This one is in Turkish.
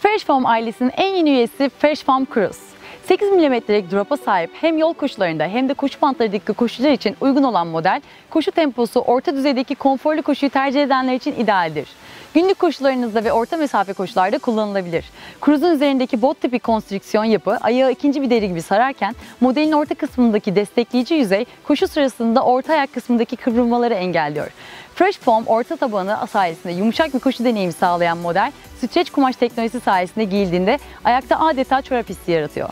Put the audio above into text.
Fresh Foam ailesinin en yeni üyesi Fresh Foam Cruise. 8 mm'lik drop'a sahip hem yol koşularında hem de koşu bantlarındaki koşucular için uygun olan model, koşu temposu orta düzeydeki konforlu koşuyu tercih edenler için idealdir. Günlük koşularınızda ve orta mesafe koşularda kullanılabilir. Cruise'un üzerindeki bot tipi konstrüksiyon yapı ayağı ikinci bir deri gibi sararken modelin orta kısmındaki destekleyici yüzey koşu sırasında orta ayak kısmındaki kıvrılmaları engelliyor. Fresh Foam orta tabanı sayesinde yumuşak bir koşu deneyimi sağlayan model, streç kumaş teknolojisi sayesinde giyildiğinde ayakta adeta çorap hissi yaratıyor.